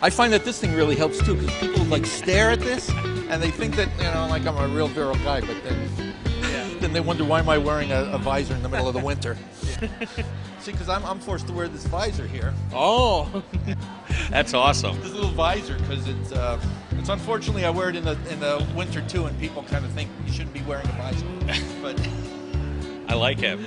I find that this thing really helps too because people like stare at this and they think that you know like I'm a real virile guy, but then then they wonder why am I wearing a, a visor in the middle of the winter. See, because I'm, I'm forced to wear this visor here, Oh, that's awesome. this little visor, because it's uh, it's unfortunately I wear it in the in the winter too, and people kind of think you shouldn't be wearing a visor, but. I like it.